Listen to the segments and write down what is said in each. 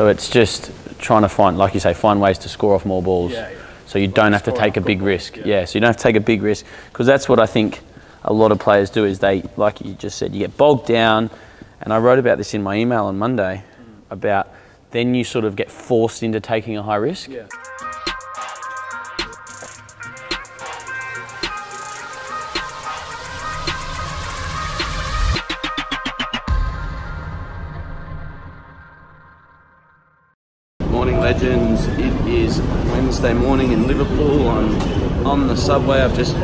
So it's just trying to find, like you say, find ways to score off more balls. Yeah, yeah. So you don't have to take a big risk. Yeah. yeah. So you don't have to take a big risk because that's what I think a lot of players do is they, like you just said, you get bogged down. And I wrote about this in my email on Monday about then you sort of get forced into taking a high risk. Legends. It is Wednesday morning in Liverpool. I'm on the subway. I've just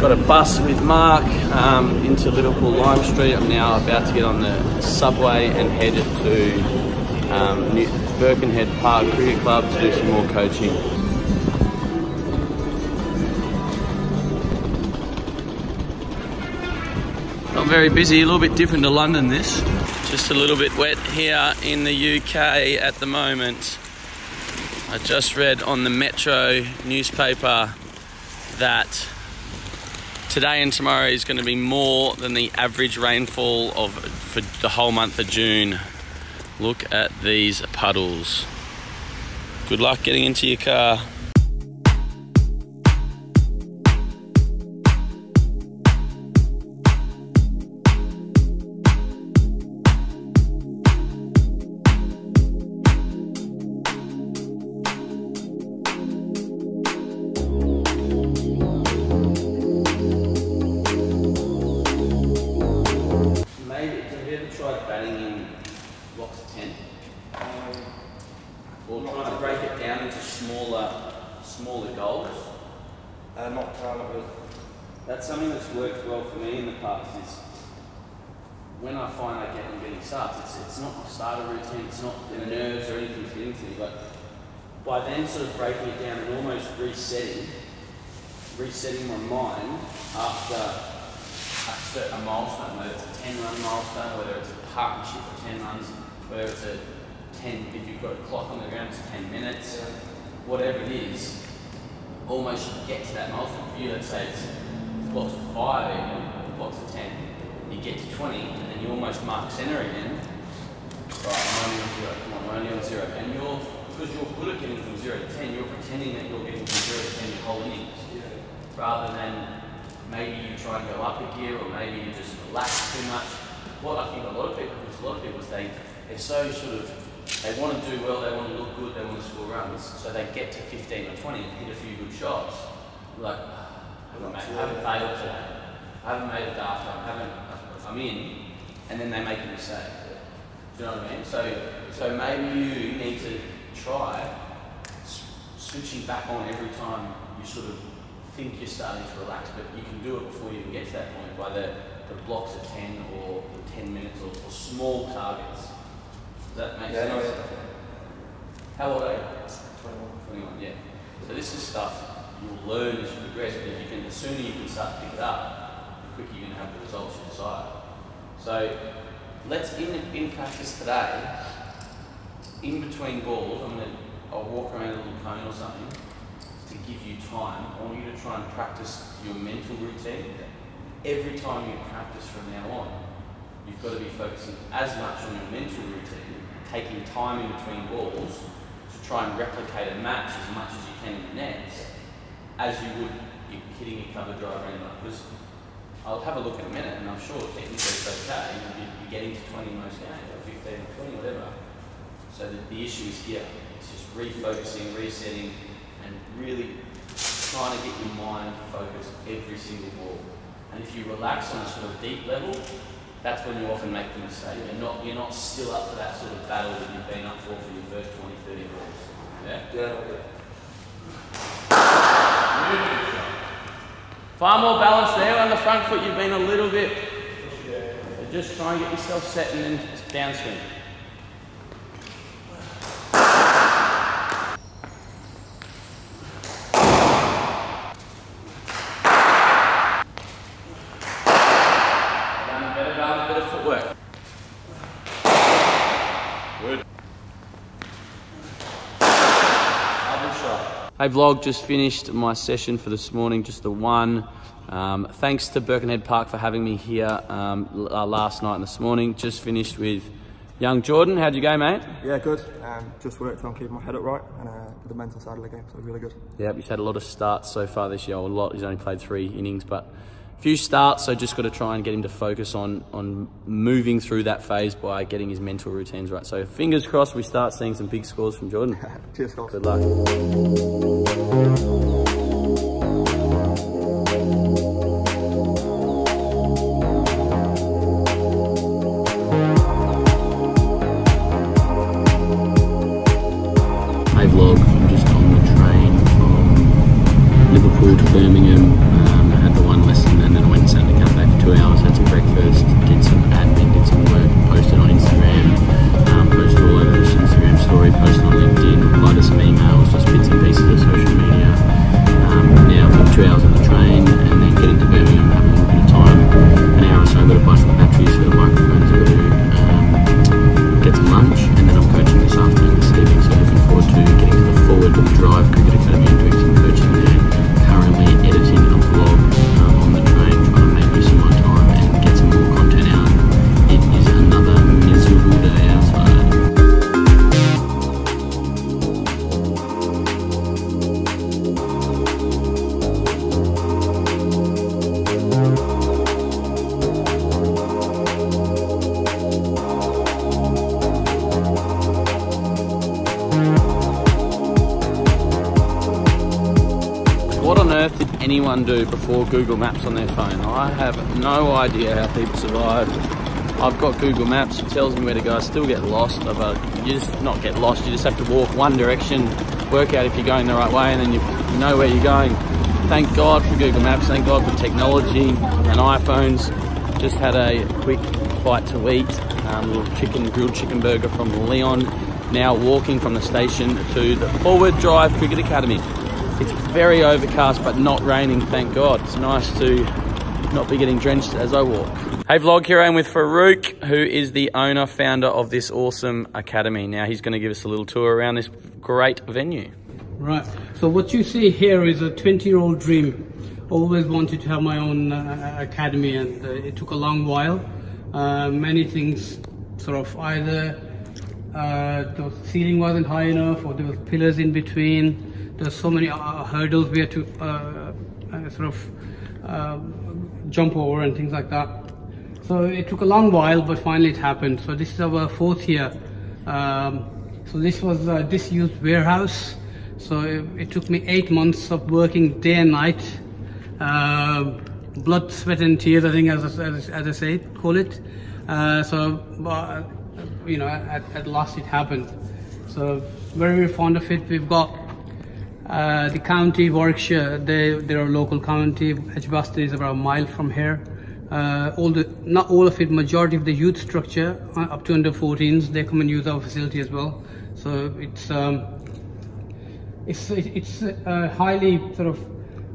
got a bus with Mark um, into Liverpool Lime Street. I'm now about to get on the subway and head to um, Birkenhead Park Cricket Club to do some more coaching. Not very busy, a little bit different to London this. Just a little bit wet here in the UK at the moment. I just read on the Metro newspaper that today and tomorrow is going to be more than the average rainfall of for the whole month of June. Look at these puddles. Good luck getting into your car. Not Carnival. That's something that's worked well for me in the past. Is when I find I get them getting starts, it's, it's not my starter routine, it's not the nerves or anything to getting to me, but by then sort of breaking it down and almost resetting, resetting my mind after a certain milestone, whether it's a 10 run milestone, whether it's a partnership for 10 runs, whether it's a 10, if you've got a clock on the ground, it's 10 minutes, whatever it is, almost get to that milestone. For you, let's say it's blocks of 5 even, blocks of 10, you get to 20, and then you almost mark centre again. Right, I'm only on zero, come on, I'm only on zero. And you're, because you're good at getting from zero to 10, you're pretending that you're getting from zero to 10 your whole innings rather than maybe you try and go up a gear or maybe you just relax too much. What I think a lot of people, because a lot of people, is they, they're so sort of, they want to do well, they want to look good, they want to score runs, so they get to 15 or 20 and hit a few good shots. Like, I haven't, made, I haven't failed today. I haven't made a daft, I haven't, I'm in, and then they make a mistake. Do you know what I mean? So, so maybe you need to try switching back on every time you sort of think you're starting to relax, but you can do it before you even get to that point by the, the blocks of 10 or the 10 minutes or, or small targets. Does that make Yeah, no, sense? yeah. How old are you? 21. 21, yeah. So this is stuff you'll learn as you progress, but if you can, the sooner you can start to pick it up, the quicker you're going to have the results you desire. So let's, in, in practice today, in between balls, I'm going to, I'll walk around a little cone or something to give you time. I want you to try and practice your mental routine. Every time you practice from now on, you've got to be focusing as much on your mental routine, taking time in between balls to try and replicate a match as much as you can in the nets, as you would if hitting a cover drive anything like Because I'll have a look in a minute, and I'm sure technically it's okay. Be getting to 20 most games, or 15 or 20, whatever. So the, the issue is here. It's just refocusing, resetting, and really trying to get your mind focused every single ball. And if you relax on a sort of deep level, that's when you often make the mistake. You're not, you're not still up for that sort of battle that you've been up for for your first 20, 30 balls. Yeah? Yeah, Far more balance there on the front foot. You've been a little bit. So just try and get yourself set and then downswing. Done better balance, better footwork. Good. Lovely shot. Hey vlog, just finished my session for this morning, just the one. Um, thanks to Birkenhead Park for having me here um, uh, last night and this morning. Just finished with Young Jordan, how'd you go, mate? Yeah, good. Um, just worked on keeping my head up right and uh, the mental side of the game, so really good. Yeah, he's had a lot of starts so far this year. A lot. He's only played three innings, but few starts. So just got to try and get him to focus on on moving through that phase by getting his mental routines right. So fingers crossed, we start seeing some big scores from Jordan. Cheers, guys. Good luck. Hey vlog, I'm just on the train from Liverpool to Birmingham. And then I went and sat in a cafe for two hours, had some breakfast, did some admin, did some work, posted on Instagram, um, posted all over this Instagram story, posted on LinkedIn, replied to some emails, just bits and pieces of social media. Um, now I've got two hours on the train and then getting to Birmingham, having a little bit of time, an hour or so, I've got to buy some batteries for the microphones, I've got to um, get some lunch, anyone do before Google Maps on their phone? I have no idea how people survive. I've got Google Maps, it tells me where to go. I still get lost, but you just not get lost. You just have to walk one direction, work out if you're going the right way, and then you know where you're going. Thank God for Google Maps. Thank God for technology and iPhones. Just had a quick bite to eat. Um, little chicken, grilled chicken burger from Leon. Now walking from the station to the Forward Drive Cricket Academy. It's very overcast but not raining, thank God. It's nice to not be getting drenched as I walk. Hey vlog, here I am with Farouk, who is the owner, founder of this awesome academy. Now he's going to give us a little tour around this great venue. Right. So what you see here is a 20-year-old dream. Always wanted to have my own uh, academy, and uh, it took a long while. Uh, many things, sort of either uh, the ceiling wasn't high enough, or there was pillars in between. There's so many uh, hurdles we had to uh, uh, sort of um, jump over and things like that. So it took a long while, but finally it happened. So this is our fourth year. Um, so this was a disused warehouse. So it, it took me eight months of working day and night, uh, blood, sweat, and tears. I think, as as, as I say, call it. Uh, so, you know, at, at last it happened. So very, very fond of it. We've got uh, the county Warwickshire, they, they're a local county. Edgbaston is about a mile from here. Uh, all the, not all of it, majority of the youth structure uh, up to under 14s, they come and use our facility as well. So it's um, it's it's uh, highly sort of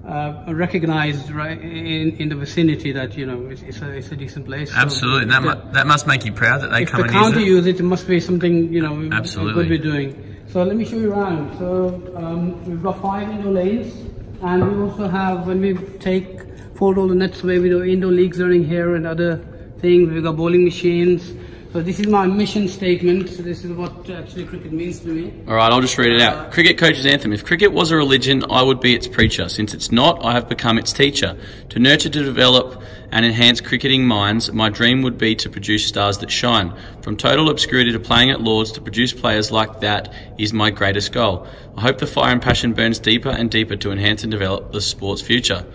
uh, recognized right in, in the vicinity that you know it's, it's, a, it's a decent place. So Absolutely, that, the- mu- that must make you proud that they come the and use it. If the county use it, it must be something you know Absolutely. we could be doing. So let me show you around. So um, we've got five indoor lanes, and we also have when we take fold all the nets away, we do indoor leagues running here and other things. We've got bowling machines. So this is my mission statement. So this is what actually cricket means to me. All right, I'll just read it out. Uh, cricket coach's anthem. If cricket was a religion, I would be its preacher. Since it's not, I have become its teacher. To nurture, to develop, and enhance cricketing minds, my dream would be to produce stars that shine. From total obscurity to playing at Lords, to produce players like that is my greatest goal. I hope the fire and passion burns deeper and deeper to enhance and develop the sport's future.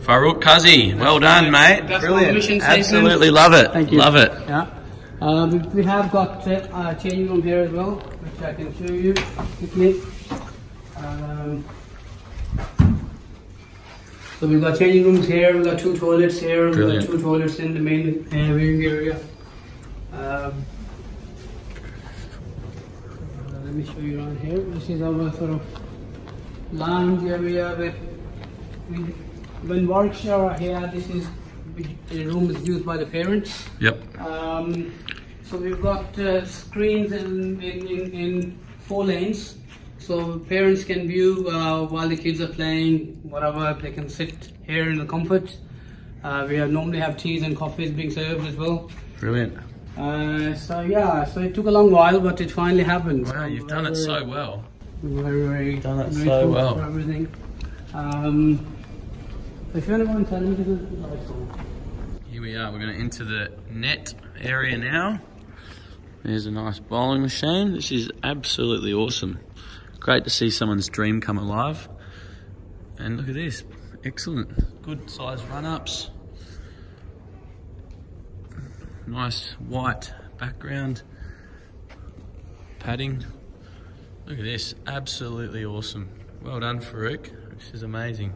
Farouk Kazi, well done, mate. That's my. Absolutely love it. Thank you. Love it. Yeah. Um, we have got uh, uh, changing room here as well, which I can show you quickly. Um, so we've got changing rooms here, we've got two toilets here, we've got two toilets in the main uh, viewing area. Um, uh, let me show you around here. This is our sort of lounge area with we- when Warwickshire are here, this is the room is used by the parents. Yep. Um, so we've got uh, screens in, in, in, in four lanes, so parents can view uh, while the kids are playing, whatever. They can sit here in the comfort. Uh, we have, normally have teas and coffees being served as well. Brilliant. Uh, so yeah, so it took a long while, but it finally happened. Wow, you've done it so well. Very, very Done it so well. for everything. Um, if you want to go and tell me to the. Here we are. We're going to enter the net area now. There's a nice bowling machine. This is absolutely awesome. Great to see someone's dream come alive. And look at this. Excellent. Good size run ups. Nice white background. Padding. Look at this. Absolutely awesome. Well done, Farouk. This is amazing.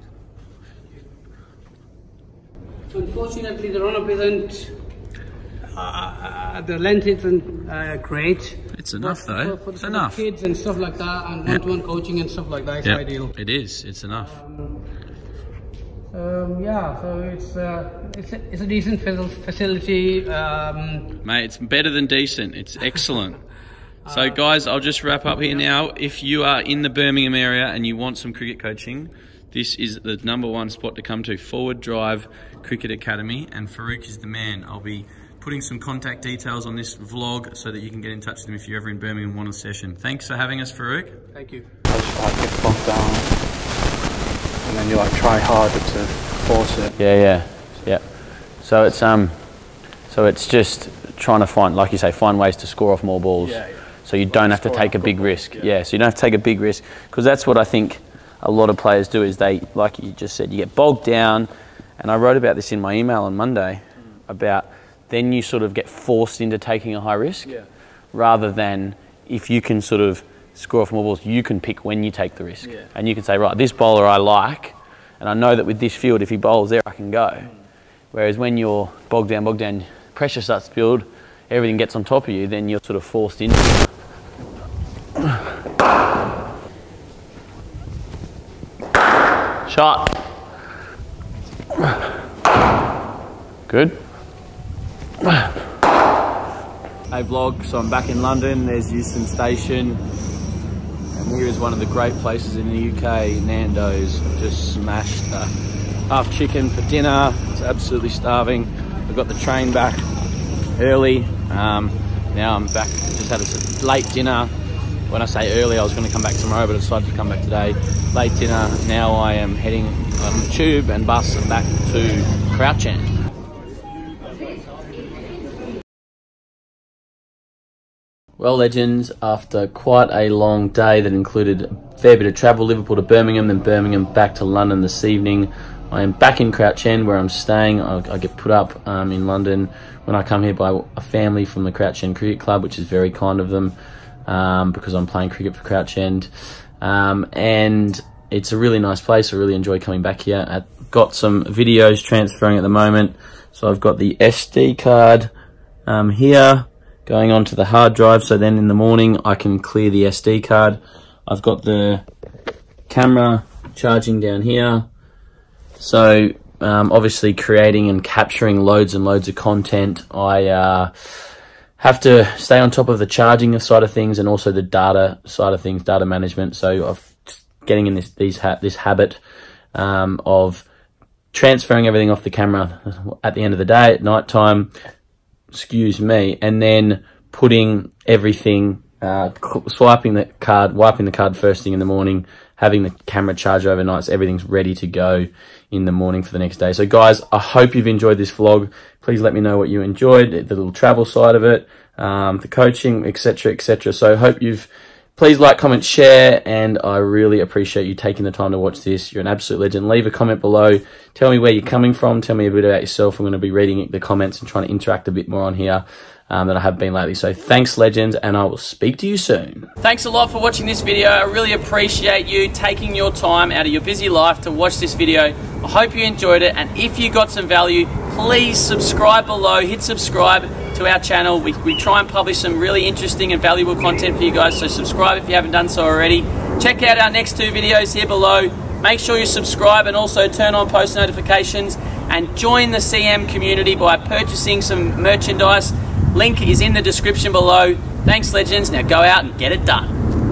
Unfortunately, the run-up isn't. Uh, the length isn't uh, great. It's enough, though. For, for, It's enough. Kids and stuff like that, and one-to-one coaching and stuff like that is Yeah, ideal. it is. It's enough. Um, yeah, so it's uh, it's, a, it's a decent facility. Um, Mate, it's better than decent. It's excellent. So, guys, I'll just wrap up here now. If you are in the Birmingham area and you want some cricket coaching, this is the number one spot to come to Forward Drive Cricket Academy, and Farouk is the man. I'll be putting some contact details on this vlog so that you can get in touch with him if you're ever in Birmingham and want a session. Thanks for having us, Farouk. thank you. I just like get bogged down, and then you like try harder to force it. Yeah, yeah, yeah. So it's um, so it's just trying to find, like you say, find ways to score off more balls. Yeah, yeah. So you don't have to take a big risk. balls, Yeah. yeah. So you don't have to take a big risk because that's what I think a lot of players do. Is they, like you just said, you get bogged down, and I wrote about this in my email on Monday about then you sort of get forced into taking a high risk Yeah. rather than if you can sort of score off more balls, you can pick when you take the risk. Yeah. And you can say, right, this bowler I like, and I know that with this field, if he bowls there, I can go. Mm. Whereas when you're bogged down, bogged down, pressure starts to build, everything gets on top of you, then you're sort of forced into it. Shot. Good. Vlog, so I'm back in London, there's Euston Station. And here is one of the great places in the UK, Nando's. Just smashed a half chicken for dinner. It's absolutely starving. I got the train back early. Um, now I'm back, just had a late dinner. When I say early, I was going to come back tomorrow, but I decided to come back today. Late dinner. Now I am heading on the tube and bus and back to Crouch End. Well, legends, after quite a long day that included a fair bit of travel, Liverpool to Birmingham, then Birmingham back to London this evening. I am back in Crouch End where I'm staying. I, I get put up um, in London when I come here by a family from the Crouch End Cricket Club, which is very kind of them um, because I'm playing cricket for Crouch End. Um, and it's a really nice place. I really enjoy coming back here. I've got some videos transferring at the moment. So I've got the SD card um, here going onto the hard drive so then in the morning I can clear the SD card. I've got the camera charging down here. So um, obviously creating and capturing loads and loads of content. I uh, have to stay on top of the charging side of things and also the data side of things, data management. So I've getting in this these ha- this habit um, of transferring everything off the camera at the end of the day at night time excuse me, and then putting everything, uh, swiping the card, wiping the card first thing in the morning, having the camera charge overnight, so everything's ready to go in the morning for the next day. So, guys, I hope you've enjoyed this vlog. Please let me know what you enjoyed, the little travel side of it, um, the coaching, etc., etc. So, hope you've. Please like, comment, share, and I really appreciate you taking the time to watch this. You're an absolute legend. Leave a comment below. Tell me where you're coming from. Tell me a bit about yourself. I'm going to be reading the comments and trying to interact a bit more on here um, than I have been lately. So thanks, legends, and I will speak to you soon. Thanks a lot for watching this video. I really appreciate you taking your time out of your busy life to watch this video. I hope you enjoyed it, and if you got some value, please subscribe below. Hit subscribe to our channel. We, we try and publish some really interesting and valuable content for you guys, so subscribe if you haven't done so already. Check out our next two videos here below. Make sure you subscribe and also turn on post notifications and join the CM community by purchasing some merchandise. Link is in the description below. Thanks, legends. Now go out and get it done.